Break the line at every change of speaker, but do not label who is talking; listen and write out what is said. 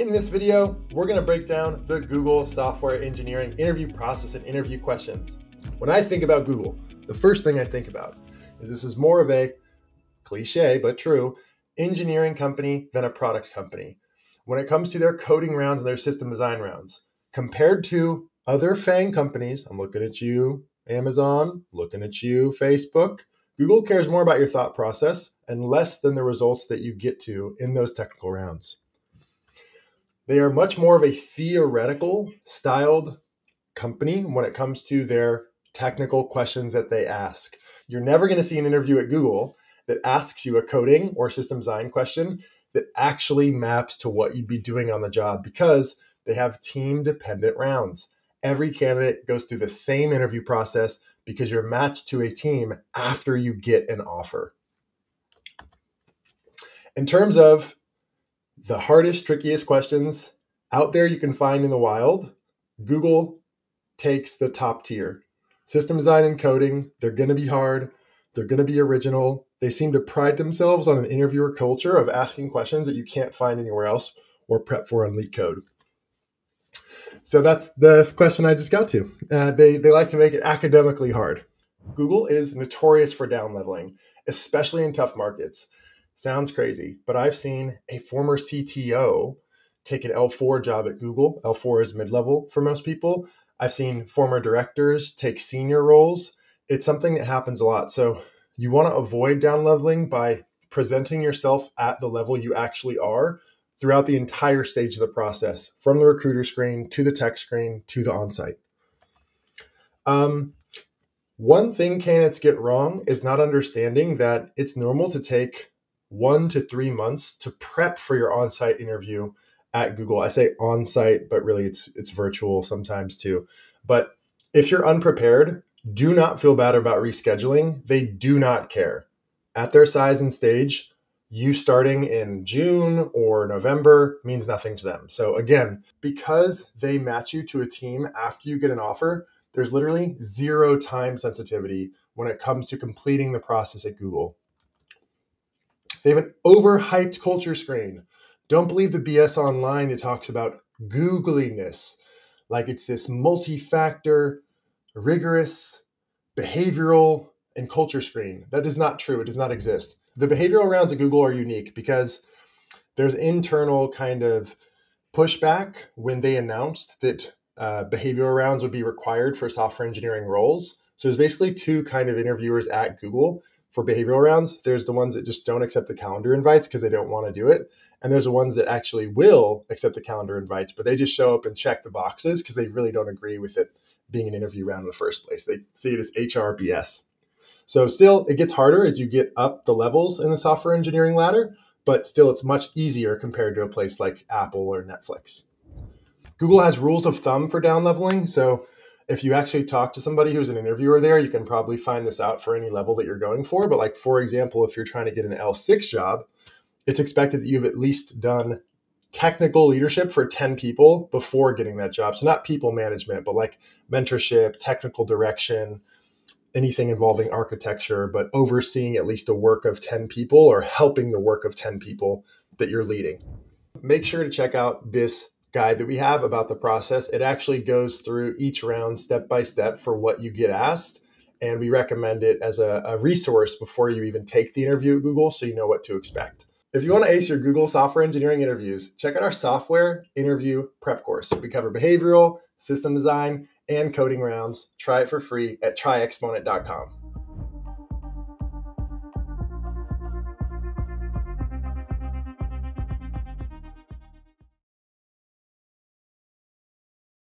In this video, we're gonna break down the Google software engineering interview process and interview questions. When I think about Google, the first thing I think about is this is more of a cliche, but true, engineering company than a product company. When it comes to their coding rounds and their system design rounds, compared to other FANG companies, I'm looking at you, Amazon, looking at you, Facebook, Google cares more about your thought process and less than the results that you get to in those technical rounds. They are much more of a theoretical styled company when it comes to their technical questions that they ask. You're never going to see an interview at Google that asks you a coding or system design question that actually maps to what you'd be doing on the job because they have team dependent rounds. Every candidate goes through the same interview process because you're matched to a team after you get an offer. In terms of the hardest, trickiest questions out there you can find in the wild, Google takes the top tier. System design and coding, they're going to be hard, they're going to be original. They seem to pride themselves on an interviewer culture of asking questions that you can't find anywhere else or prep for on LeetCode. So that's the question I just got to. Uh, they, they like to make it academically hard. Google is notorious for down leveling, especially in tough markets. Sounds crazy, but I've seen a former CTO take an L4 job at Google. L4 is mid level for most people. I've seen former directors take senior roles. It's something that happens a lot. So you want to avoid down leveling by presenting yourself at the level you actually are throughout the entire stage of the process, from the recruiter screen to the tech screen to the onsite. Um, one thing candidates get wrong is not understanding that it's normal to take one to three months to prep for your on-site interview at Google. I say on-site, but really it's it's virtual sometimes too. But if you're unprepared, do not feel bad about rescheduling. They do not care. At their size and stage, you starting in June or November means nothing to them. So again, because they match you to a team after you get an offer, there's literally zero time sensitivity when it comes to completing the process at Google. They have an overhyped culture screen. Don't believe the BS online that talks about googliness, like it's this multi-factor, rigorous, behavioral, and culture screen. That is not true. It does not exist. The behavioral rounds at Google are unique because there's internal kind of pushback when they announced that uh, behavioral rounds would be required for software engineering roles. So there's basically two kind of interviewers at Google for behavioral rounds. There's the ones that just don't accept the calendar invites because they don't want to do it. And there's the ones that actually will accept the calendar invites, but they just show up and check the boxes because they really don't agree with it being an interview round in the first place. They see it as HRBS. So still, it gets harder as you get up the levels in the software engineering ladder, but still, it's much easier compared to a place like Apple or Netflix. Google has rules of thumb for down leveling. So if you actually talk to somebody who's an interviewer there, you can probably find this out for any level that you're going for. But, like, for example, if you're trying to get an L6 job, it's expected that you've at least done technical leadership for 10 people before getting that job. So, not people management, but like mentorship, technical direction, anything involving architecture, but overseeing at least a work of 10 people or helping the work of 10 people that you're leading. Make sure to check out this guide that we have about the process. It actually goes through each round step by step for what you get asked. And we recommend it as a, a, resource before you even take the interview at Google so you know what to expect. If you want to ace your Google software engineering interviews, check out our software interview prep course. We cover behavioral, system design, and coding rounds. Try it for free at tryexponent.com.